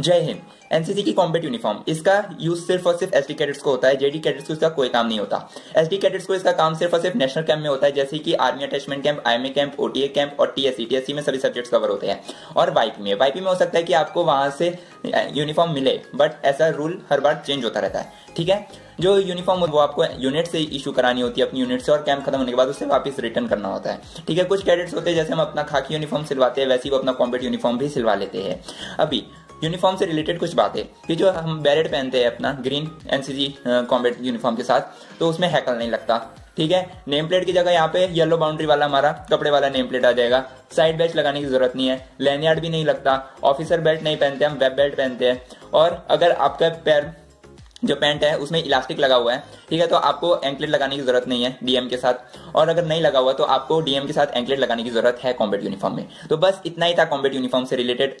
जय हिंद। एनसीसी की कॉम्बेट यूनिफॉर्म इसका यूज़ सिर्फ़ और सिर्फ़ एसडी कैडेट्स को होता है। जेडी कैडेट्स को इसका कोई काम नहीं होता। एसडी कैडेट्स को इसका काम सिर्फ़ और सिर्फ़ नेशनल कैंप में होता है। जैसे कि army attachment camp IMA camp OTA camp और टीएससी टीएससी में सभी सब्जेक्ट्स कवर होते हैं। और वाईपी में। वाईपी में हो सकता है कि आपको वहाँ से यूनिफॉर्म मिले बट ऐसा रूल हर बार चेंज होता रहता है। ठीक है? जो यूनिफॉर्म वो आपको यूनिट से इशू करानी होती है, अपनी यूनिट से, और कैंप खत्म होने के बाद उसे वापस रिटर्न करना होता है। ठीक है? कुछ कैडेट्स होते हैं, जैसे हम अपना खाकी यूनिफॉर्म सिलवाते हैं, वैसे ही वो अपना कॉम्बेट यूनिफॉर्म भी सिलवा लेते हैं। अभी यूनिफॉर्म से रिलेटेड कुछ बातें। कि जो हम बैरेट पहनते हैं अपना ग्रीन एनसीजी कॉम्बेट यूनिफॉर्म के साथ तो उसमें हैकल नहीं लगता। ठीक है? नेम प्लेट की जगह यहाँ पे येलो बाउंड्री वाला हमारा कपड़े वाला नेम प्लेट आ जाएगा। साइड बेल्ट लगाने की ज़रूरत नहीं है। लैनियार्ड भी नहीं लगता। ऑफिसर बेल्ट नहीं पहनते हम वेब बेल्ट पहनते हैं। और अगर आपका पैर, जो पैंट है, उसमें इलास्टिक लगा हुआ है, ठीक है तो आपको एंकलेट लगाने की ज़रूरत नहीं है डीएम के साथ। और अगर नहीं लगा हुआ तो आपको डीएम के साथ एंकलेट लगाने की ज़रूरत है कॉम्बेट यूनिफॉर्म में। तो बस इतना ही था कॉम्बेट यूनिफॉर्म से रिलेटेड